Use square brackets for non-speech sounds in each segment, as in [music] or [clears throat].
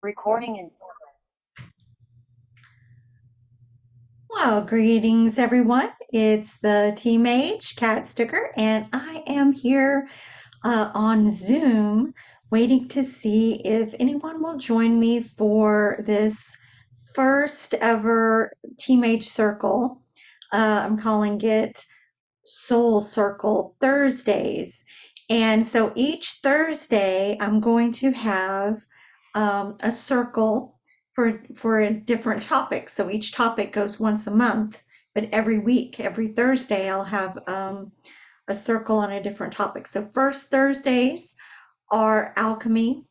Recording in Well, greetings everyone. It's the Tea Mage Kat Sticker, and I am here uh, on Zoom waiting to see if anyone will join me for this first ever Tea Mage Circle. Uh, I'm calling it Soul Circle Thursdays. And so each Thursday, I'm going to have um, a circle for for a different topic. So each topic goes once a month, but every week, every Thursday, I'll have um, a circle on a different topic. So first Thursdays are alchemy.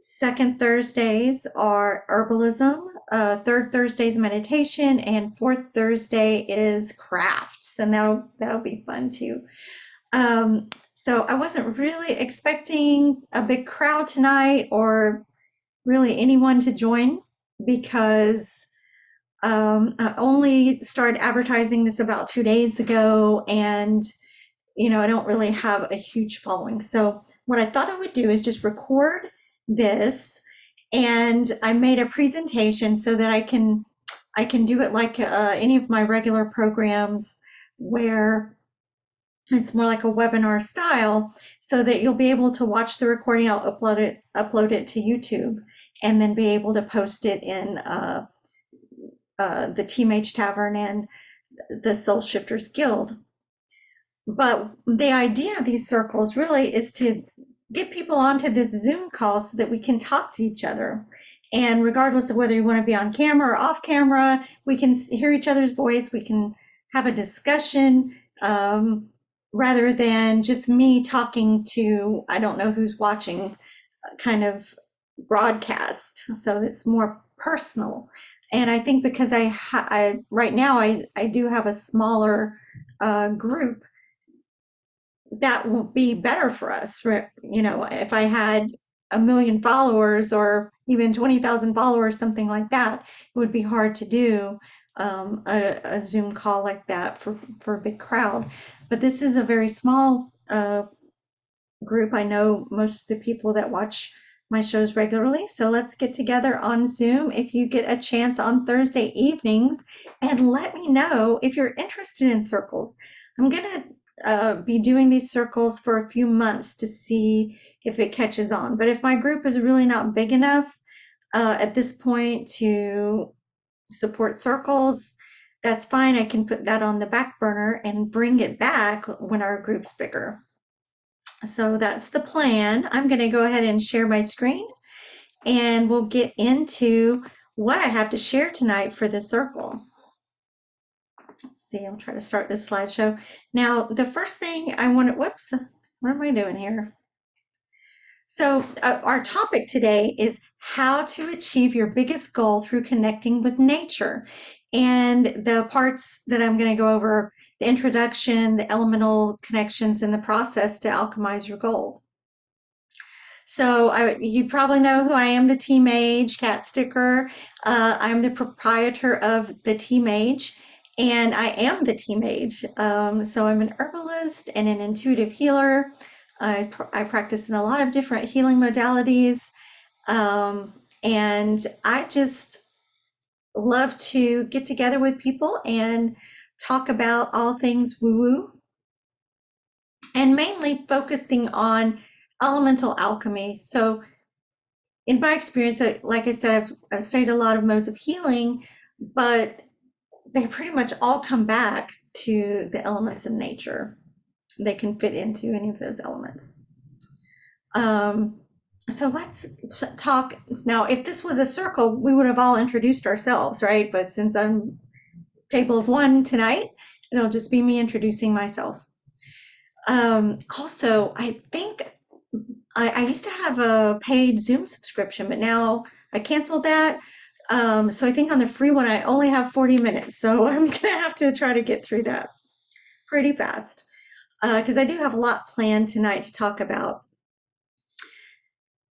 Second Thursdays are herbalism. Uh, third Thursday's meditation, and fourth Thursday is crafts, and that'll that'll be fun too. Um, so I wasn't really expecting a big crowd tonight, or really anyone to join because um, I only started advertising this about two days ago, and you know I don't really have a huge following. So what I thought I would do is just record this, and I made a presentation so that I can I can do it like uh, any of my regular programs where it's more like a webinar style so that you'll be able to watch the recording i'll upload it upload it to youtube and then be able to post it in uh, uh, the Tea Mage Tavern and the Soul Shifters Guild. But the idea of these circles really is to get people onto this Zoom call so that we can talk to each other. And regardless of whether you want to be on camera or off camera, we can hear each other's voice, we can have a discussion um, rather than just me talking to, I don't know who's watching, kind of broadcast. So it's more personal. And I think because I, ha- I right now I, I do have a smaller uh, group, that will be better for us. You know, if I had a million followers or even 20,000 followers, something like that, it would be hard to do um, a, a Zoom call like that for, for a big crowd. But this is a very small uh, group. I know most of the people that watch my shows regularly. So let's get together on Zoom if you get a chance on Thursday evenings and let me know if you're interested in circles. I'm going to uh, be doing these circles for a few months to see if it catches on. But if my group is really not big enough uh, at this point to support circles, that's fine. I can put that on the back burner and bring it back when our group's bigger. So that's the plan. I'm going to go ahead and share my screen and we'll get into what I have to share tonight for the circle. Let's see, I'll try to start this slideshow. Now, the first thing I want to, whoops, what am I doing here? So uh, our topic today is how to achieve your biggest goal through connecting with nature. And the parts that I'm going to go over the introduction, the elemental connections, and the process to alchemize your gold. So I, you probably know who I am, the Tea Mage Kat Sticker. Uh, I'm the proprietor of the Tea Mage, and I am the Tea Mage. Um, so I'm an herbalist and an intuitive healer. I, I practice in a lot of different healing modalities, um, and I just love to get together with people and talk about all things woo woo and mainly focusing on elemental alchemy. So, in my experience, like I said, I've, I've studied a lot of modes of healing, but they pretty much all come back to the elements of nature. They can fit into any of those elements. Um, so let's talk now. If this was a circle, we would have all introduced ourselves, right? But since I'm table of one tonight. And it'll just be me introducing myself. Um, also, I think I, I, used to have a paid Zoom subscription, but now I canceled that. Um, so I think on the free one, I only have 40 minutes. So [laughs] I'm going to have to try to get through that pretty fast because uh, I do have a lot planned tonight to talk about.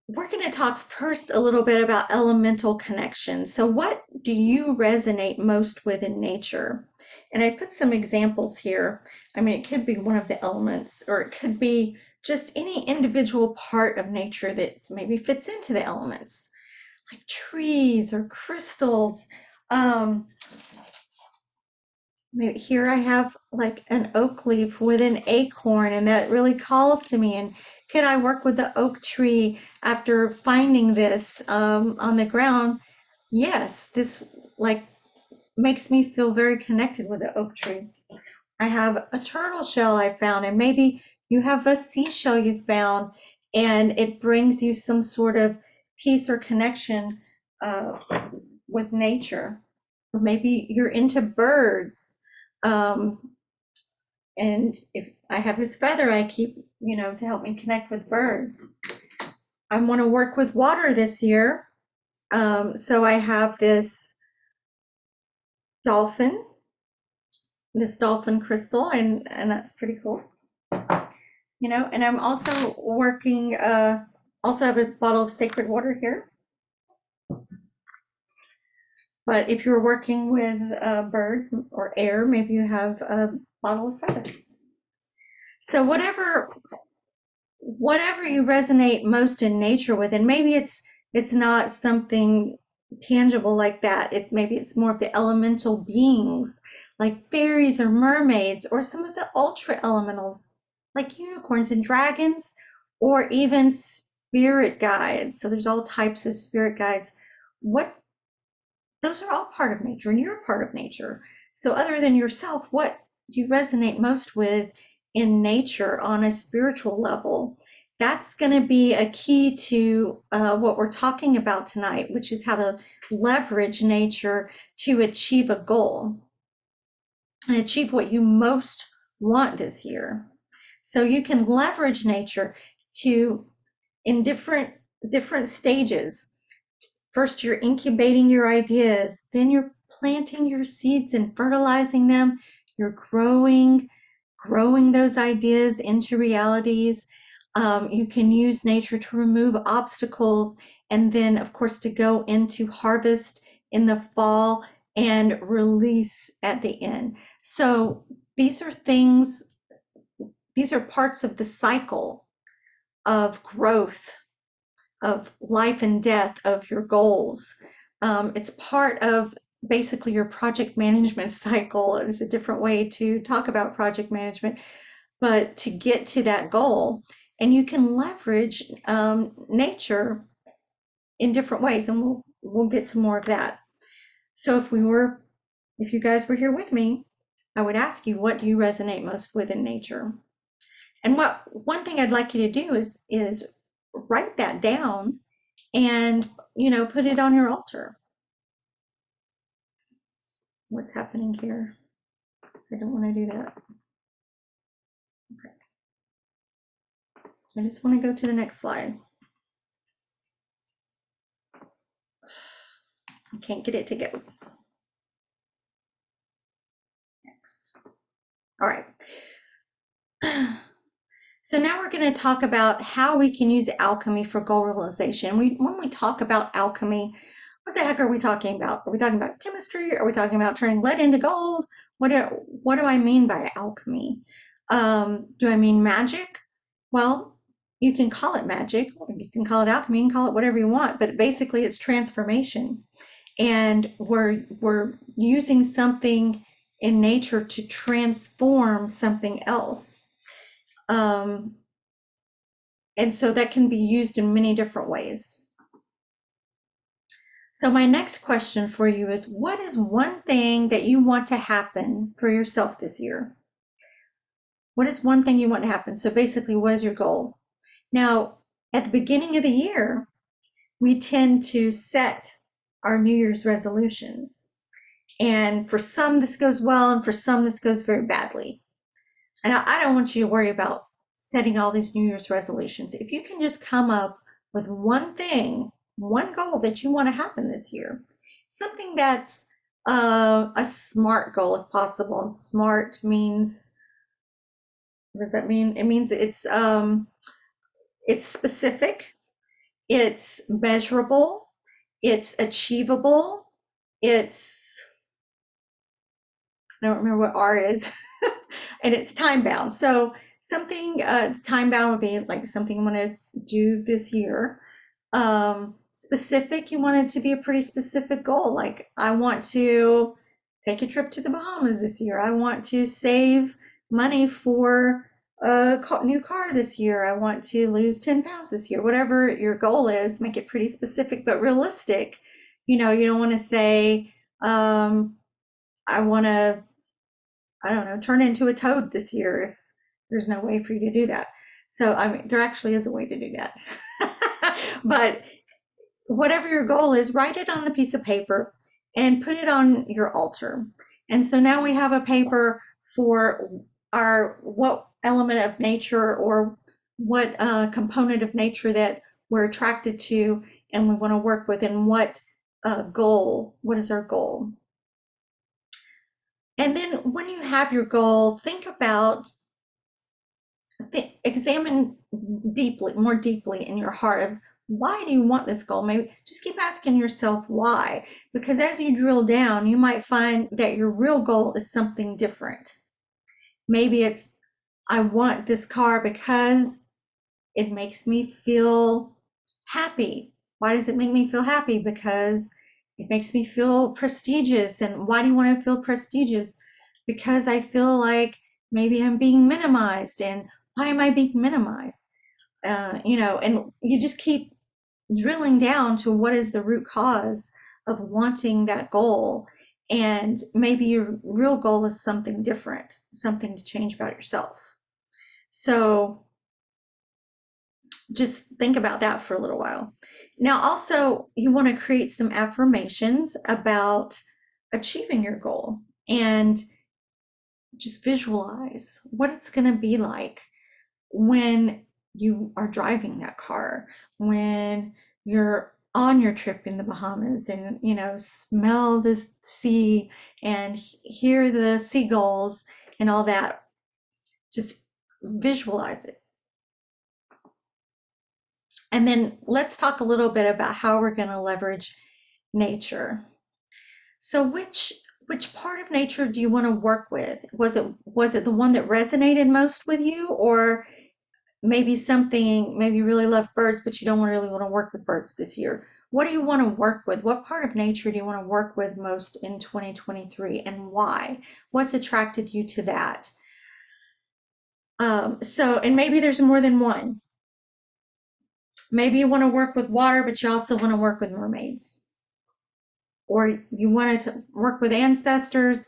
We're going to talk first a little bit about elemental connections. So, what do you resonate most with in nature? And I put some examples here. I mean, it could be one of the elements, or it could be just any individual part of nature that maybe fits into the elements. like trees or crystals. Um, here I have like an oak leaf with an acorn, and that really calls to me. And could I work with the oak tree after finding this um, on the ground? Yes, this like makes me feel very connected with the oak tree. I have a turtle shell I found, and maybe you have a seashell you found, and it brings you some sort of peace or connection uh, with nature. Or maybe you're into birds. Um, and if I have this feather, I keep, you know, to help me connect with birds. I want to work with water this year. Um, so I have this dolphin, this dolphin crystal, and, and that's pretty cool. You know, and I'm also working, uh, also have a bottle of sacred water here. But if you're working with uh, birds or air, maybe you have a bottle of feathers. So whatever whatever you resonate most in nature with, and maybe it's it's not something tangible like that. It's maybe it's more of the elemental beings like fairies or mermaids or some of the ultra elementals like unicorns and dragons or even spirit guides. So there's all types of spirit guides. What those are all part of nature and you're a part of nature. So other than yourself, what you resonate most with in nature on a spiritual level, that's going to be a key to uh, what we're talking about tonight, which is how to leverage nature to achieve a goal and achieve what you most want this year. So you can leverage nature to in different different stages First, you're incubating your ideas, then you're planting your seeds and fertilizing them. You're growing, growing those ideas into realities. Um, you can use nature to remove obstacles and then, of course, to go into harvest in the fall and release at the end. So these are things, these are parts of the cycle of growth of life and death of your goals. Um, it's part of basically your project management [laughs] cycle. It's a different way to talk about project management, but to get to that goal. And you can leverage um, nature in different ways, and we'll we'll get to more of that. So if we were, if you guys were here with me, I would ask you what do you resonate most with in nature. And what one thing I'd like you to do is is write that down and, you know, put it on your altar. What's happening here? I don't want to do that. Okay. I just want to go to the next slide. I can't get it to go. Next. All right. [clears throat] So now we're going to talk about how we can use alchemy for goal realization. We, when we talk about alchemy, what the heck are we talking about? Are we talking about chemistry? Are we talking about turning lead into gold? What do, what do I mean by alchemy? Um, do I mean magic? Well, you can call it magic, you can call it alchemy, can call it whatever you want, but basically it's transformation. And we're we're using something in nature to transform something else. Um, and so that can be used in many different ways. So my next question for you is, what is one thing that you want to happen for yourself this year? What is one thing you want to happen? So basically, what is your goal? Now, at the beginning of the year, we tend to set our New Year's resolutions. And for some, this goes well, and for some, this goes very badly. And I don't want you to worry about setting all these New Year's resolutions. If you can just come up with one thing, one goal that you want to happen this year, something that's uh, a SMART goal if possible. And SMART means, what does that mean? It means it's um, it's specific, it's measurable, it's achievable, it's I don't remember what R is. [laughs] and it's time bound. So something uh, time bound would be like something I want to do this year. Um, specific, you want it to be a pretty specific goal. Like, I want to take a trip to the Bahamas this year. I want to save money for a new car this year. I want to lose 10 pounds this year. Whatever your goal is, make it pretty specific but realistic. You know, you don't want to say, um, I want to, I don't know, turn into a toad this year there's no way for you to do that. So, I mean, there actually is a way to do that. [laughs] but whatever your goal is, write it on a piece of paper and put it on your altar. And so now we have a paper for our what element of nature or what uh, component of nature that we're attracted to and we want to work with and what uh, goal, what is our goal. And then when you have your goal, think about, th- examine deeply, more deeply in your heart of why do you want this goal? Maybe just keep asking yourself why, because as you drill down, you might find that your real goal is something different. Maybe it's I want this car because it makes me feel happy. Why does it make me feel happy? Because it makes me feel prestigious. And why do you want to feel prestigious? Because I feel like maybe I'm being minimized. And why am I being minimized? Uh, you know, and you just keep drilling down to what is the root cause of wanting that goal. And maybe your real goal is something different, something to change about yourself. So just think about that for a little while. Now, also, you want to create some affirmations about achieving your goal and just visualize what it's going to be like when you are driving that car, when you're on your trip in the Bahamas and, you know, smell the sea and hear the seagulls and all that. Just visualize it. And then let's talk a little bit about how we're going to leverage nature. So which which part of nature do you want to work with? Was it was it the one that resonated most with you or maybe something maybe you really love birds but you don't really want to work with birds this year? What do you want to work with? What part of nature do you want to work with most in 2023 and why? What's attracted you to that? Um, so, and maybe there's more than one. Maybe you want to work with water, but you also want to work with mermaids. Or you want to work with ancestors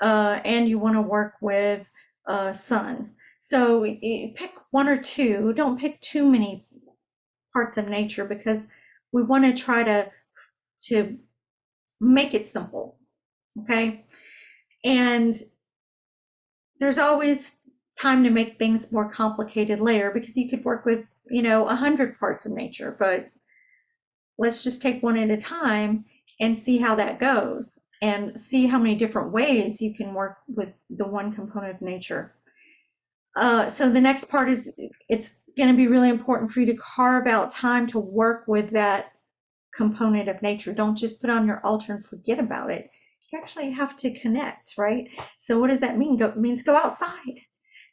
uh, and you want to work with uh, sun. So pick one or two. Don't pick too many parts of nature because we want to try to to make it simple. Okay. And there's always time to make things more complicated later because you could work with, you know, a hundred parts of nature, but let's just take one at a time and see how that goes and see how many different ways you can work with the one component of nature. Uh, so the next part is it's going to be really important for you to carve out time to work with that component of nature. Don't just put on your altar and forget about it. You actually have to connect, right? So what does that mean? Go, means go outside.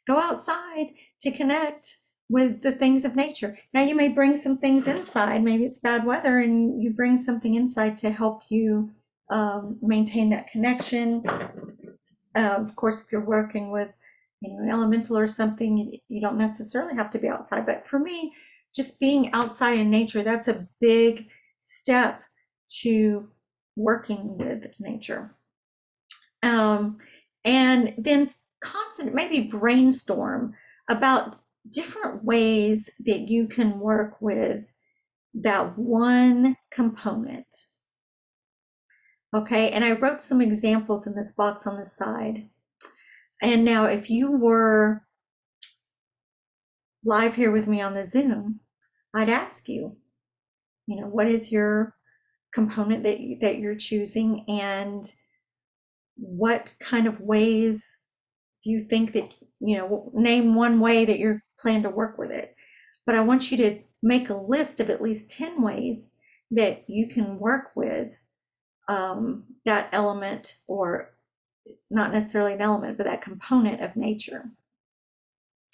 Go outside to connect with the things of nature. Now, you may bring some things inside. Maybe it's bad weather, and you bring something inside to help you um, maintain that connection. Uh, of course, if you're working with you know, an elemental or something, you, you don't necessarily have to be outside. But for me, just being outside in nature, that's a big step to working with nature. Um, and then constant, maybe brainstorm about different ways that you can work with that one component. Okay, and I wrote some examples in this box on the side. And now, if you were live here with me on the Zoom, I'd ask you, you know, what is your component that, you, that you're choosing and what kind of ways do you think that, you know, name one way that you plan to work with it. But I want you to make a list of at least 10 ways that you can work with um, that element or not necessarily an element, but that component of nature.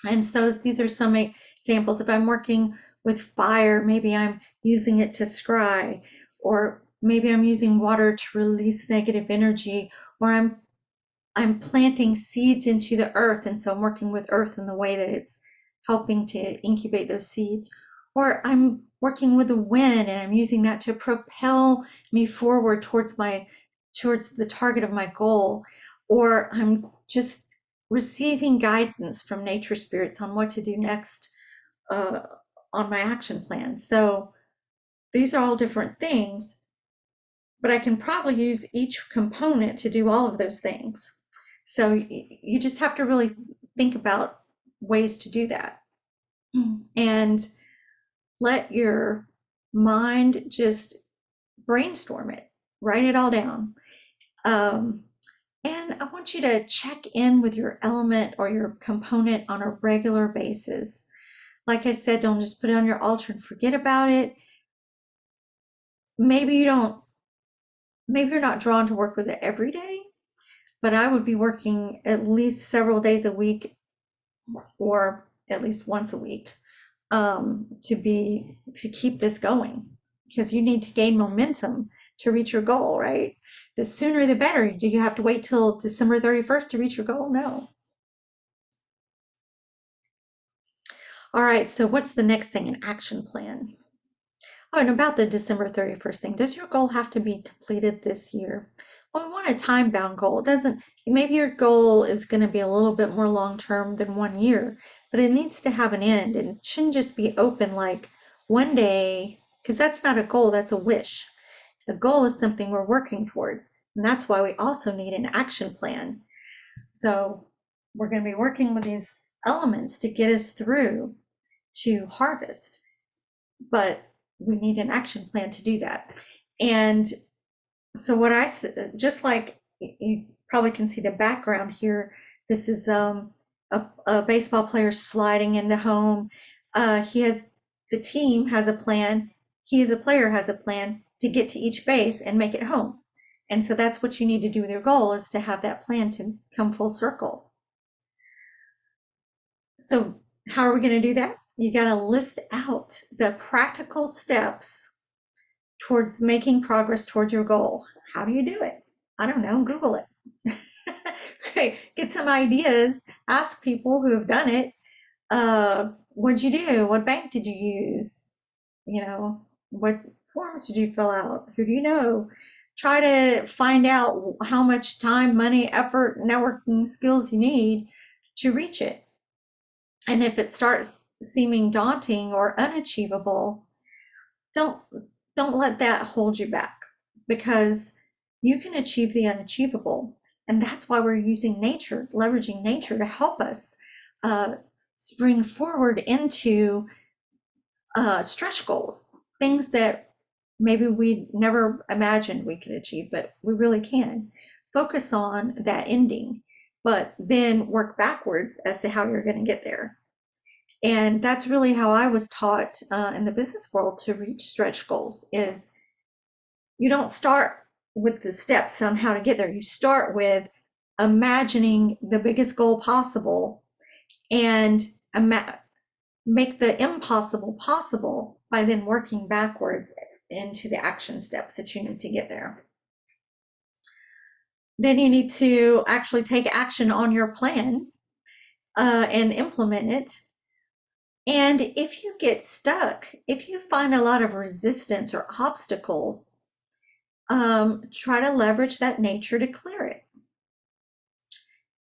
And so these are some examples. If I'm working with fire, maybe I'm using it to scry, or maybe I'm using water to release negative energy, or I'm I'm planting seeds into the earth, and so I'm working with earth in the way that it's helping to incubate those seeds. Or I'm working with the wind and I'm using that to propel me forward towards my towards the target of my goal. Or I'm just receiving guidance from nature spirits on what to do next uh, on my action plan. So these are all different things, but I can probably use each component to do all of those things. So you just have to really think about ways to do that. And let your mind just brainstorm it, write it all down. Um, and I want you to check in with your element or your component on a regular basis. Like I said, don't just put it on your altar and forget about it. Maybe you don't, maybe you're not drawn to work with it every day, but I would be working at least several days a week or at least once a week um, to be to keep this going because you need to gain momentum to reach your goal, right? The sooner the better. Do you have to wait till December 31st to reach your goal? No. All right, so what's the next thing? An action plan. Oh, and about the December 31st thing, does your goal have to be completed this year? Well, we want a time bound goal. It doesn't, maybe your goal is going to be a little bit more long term than one year, but it needs to have an end and shouldn't just be open like one day, because that's not a goal, that's a wish. A goal is something we're working towards. And that's why we also need an action plan. So we're going to be working with these elements to get us through to harvest. But we need an action plan to do that. And so what I just like you probably can see the background here. This is um, a, a baseball player sliding into home. Uh, he has the team has a plan. He as a player has a plan to get to each base and make it home. And so that's what you need to do with your goal is to have that plan to come full circle. So how are we going to do that? You got to list out the practical steps towards making progress towards your goal. How do you do it? I don't know, Google it. [laughs] okay, get some ideas, ask people who have done it. Uh, what'd you do? What bank did you use? You know, what forms did you fill out? Who do you know? Try to find out how much time, money, effort, networking skills you need to reach it. And if it starts seeming daunting or unachievable, don't don't let that hold you back because you can achieve the unachievable. And that's why we're using nature, leveraging nature to help us uh, spring forward into uh, stretch goals, things that maybe we never imagined we could achieve, but we really can. Focus on that ending, but then work backwards as to how you're going to get there. And that's really how I was taught uh, in the business world to reach stretch goals is you don't start with the steps on how to get there. You start with imagining the biggest goal possible and ima- make the impossible possible by then working backwards into the action steps that you need to get there. Then you need to actually take action on your plan uh, and implement it and if you get stuck, if you find a lot of resistance or obstacles, um, try to leverage that nature to clear it.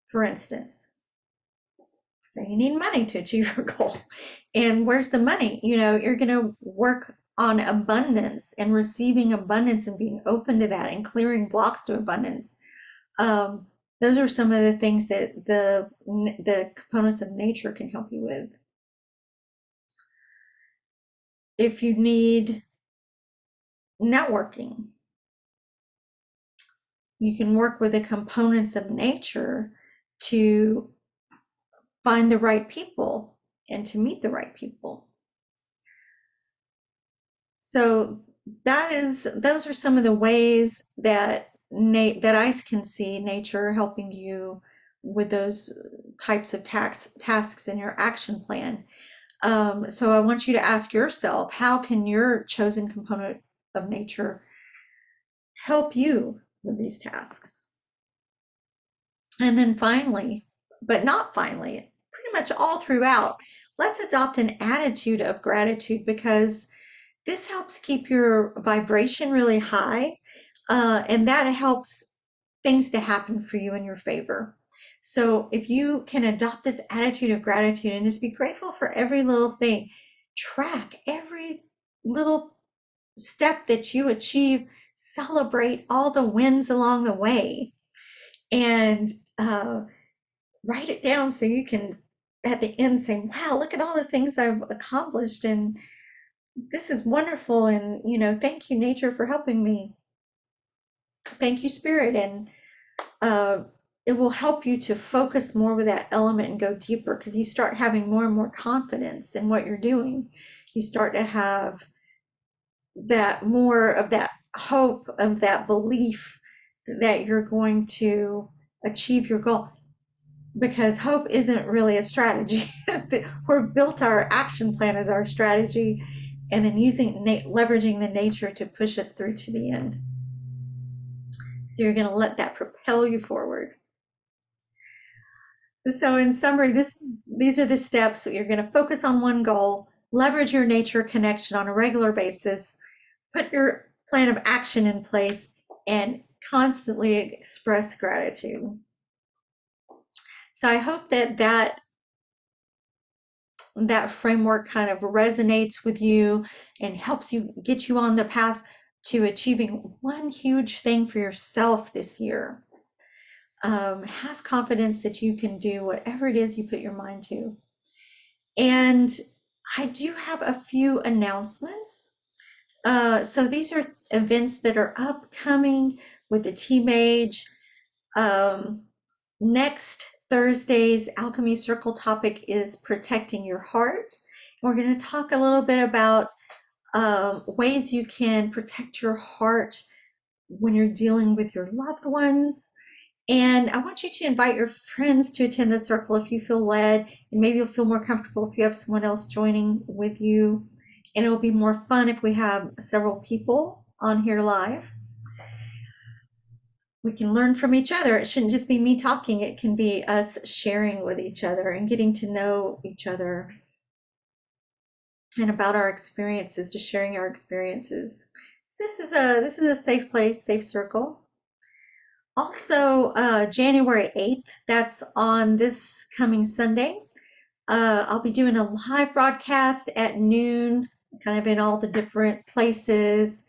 For instance, say you need money to achieve your [laughs] goal. And where's the money? You know, you're going to work on abundance and receiving abundance and being open to that and clearing blocks to abundance. Um, those are some of the things that the the components of nature can help you with if you need networking. You can work with the components of nature to find the right people and to meet the right people. So that is those are some of the ways that that I can see nature helping you with those types of tax, tasks in your action plan. Um, so I want you to ask yourself, how can your chosen component of nature help you with these tasks? And then finally, but not finally, pretty much all throughout, let's adopt an attitude of gratitude because this helps keep your vibration really high uh, and that helps things to happen for you in your favor. So if you can adopt this attitude of gratitude and just be grateful for every little thing, track every little step that you achieve, celebrate all the wins along the way, and uh, write it down so you can at the end say, wow, look at all the things I've accomplished and this is wonderful and you know, thank you nature for helping me. Thank you spirit and uh, it will help you to focus more with that element and go deeper because you start having more and more confidence in what you're doing. You start to have that more of that hope of that belief that you're going to achieve your goal because hope isn't really a strategy. [laughs] We're built our action plan as our strategy and then using leveraging the nature to push us through to the end. So you're going to let that propel you forward. So in summary, this these are the steps. You're going to focus on one goal, leverage your nature connection on a regular basis, put your plan of action in place, and constantly express gratitude. So I hope that that that framework kind of resonates with you and helps you get you on the path to achieving one huge thing for yourself this year. Um, have confidence that you can do whatever it is you put your mind to. And I do have a few announcements. Uh, so these are events that are upcoming with the Tea Mage. Um, next Thursday's Alchemy Circle topic is protecting your heart. We're going to talk a little bit about um, ways you can protect your heart when you're dealing with your loved ones. And I want you to invite your friends to attend the circle if you feel led, and maybe you'll feel more comfortable if you have someone else joining with you. And it'll be more fun if we have several people on here live we can learn from each other. It shouldn't just be me talking, it can be us sharing with each other and getting to know each other and about our experiences, just sharing our experiences. This is a this is a safe place, safe circle. Also, uh, January 8th, that's on this coming Sunday. Uh, I'll be doing a live broadcast at noon, kind of in all the different places,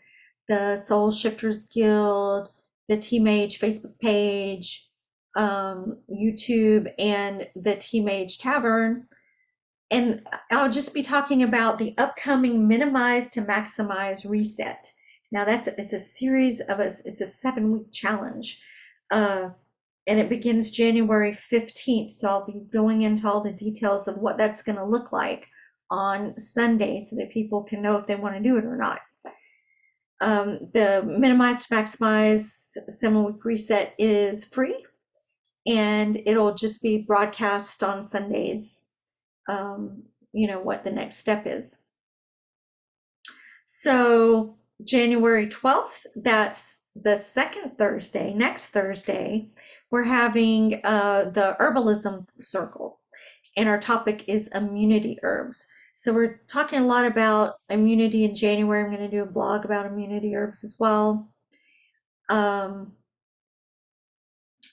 the Soul Shifters Guild, the Tea Mage Facebook page, um, YouTube, and the Tea Mage Tavern. And I'll just be talking about the upcoming Minimize to Maximize Reset. Now that's it's a series of us. it's a seven week challenge, uh, and it begins January fifteenth. So I'll be going into all the details of what that's going to look like on Sunday, so that people can know if they want to do it or not. Um, the minimize to maximize seven week reset is free and it'll just be broadcast on Sundays. Um, you know what the next step is. So, January 12th, that's the second Thursday, next Thursday, we're having uh, the herbalism circle, and our topic is immunity herbs. So we're talking a lot about immunity in January. I'm going to do a blog about immunity herbs as well. Um,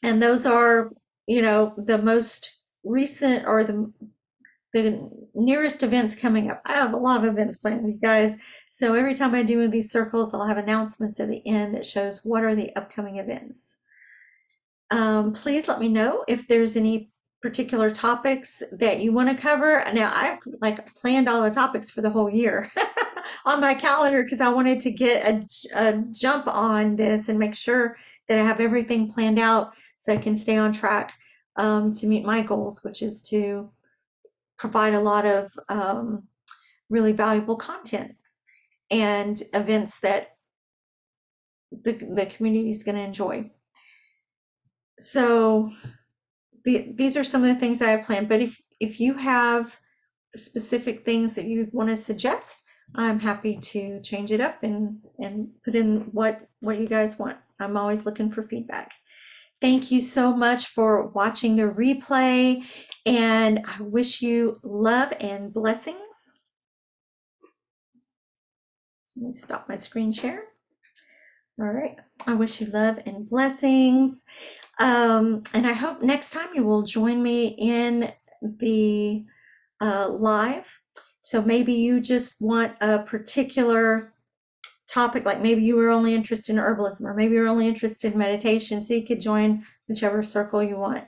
and those are, you know, the most recent or the the nearest events coming up. I have a lot of events planned, you guys. So every time I do one of these circles, I'll have announcements at the end that shows what are the upcoming events. Um, please let me know if there's any particular topics that you want to cover. Now I like planned all the topics for the whole year [laughs] on my calendar because I wanted to get a, a, jump on this and make sure that I have everything planned out so I can stay on track um, to meet my goals, which is to provide a lot of um, really valuable content and events that the, the community is going to enjoy. So the, these are some of the things that I planned. But if if you have specific things that you want to suggest, I'm happy to change it up and, and put in what, what you guys want. I'm always looking for feedback. Thank you so much for watching the replay, and I wish you love and blessings. Let me stop my screen share. All right. I wish you love and blessings. Um, and I hope next time you will join me in the uh, live. So maybe you just want a particular topic, like maybe you were only interested in herbalism, or maybe you're only interested in meditation. So you could join whichever circle you want.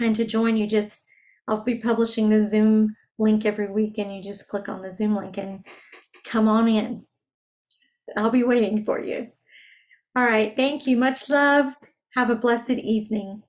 And to join, you just, I'll be publishing the Zoom link every week, and you just click on the Zoom link and come on in. I'll be waiting for you. All right. Thank you. Much love. Have a blessed evening.